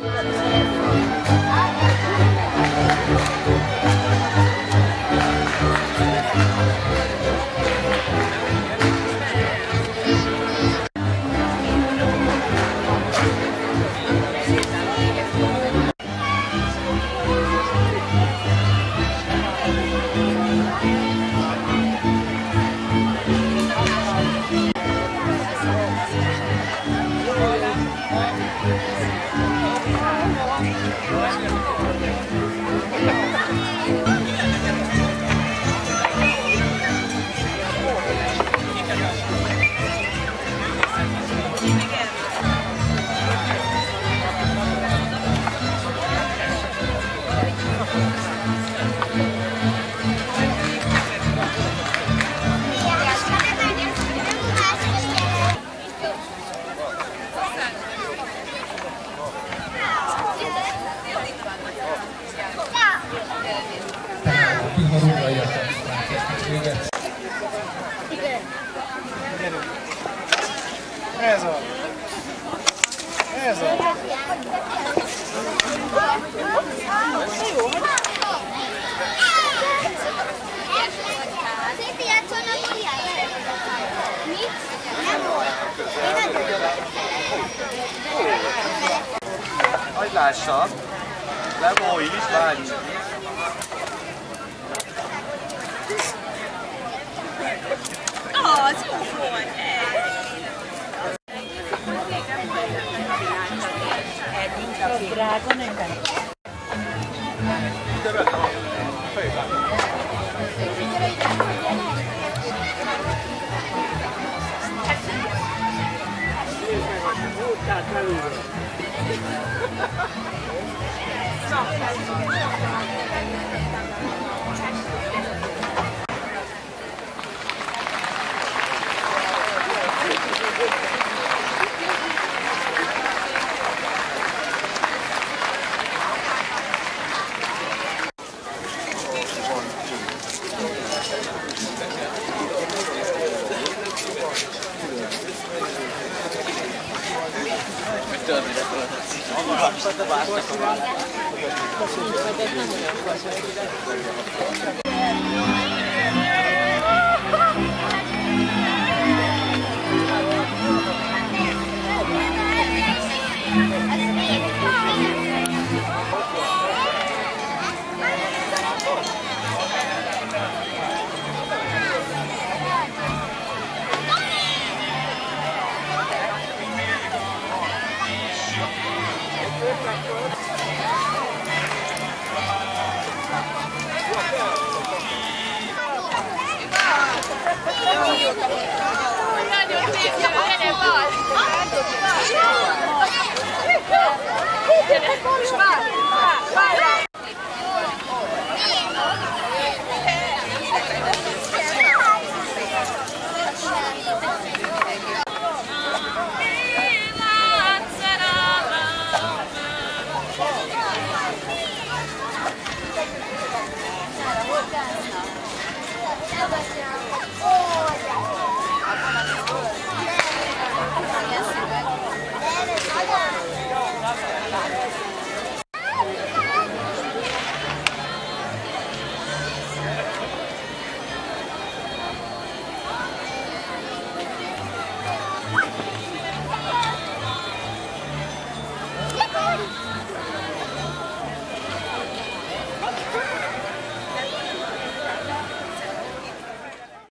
Yes. Obrigado. Ez a. Ez a. Szép játszanak, hogy Mi? Nem volt. Én nem Hogy lássam. Levó is, lágy. 来过那个。这边好，可以干。下山了，上山了。Nagyon Yeah.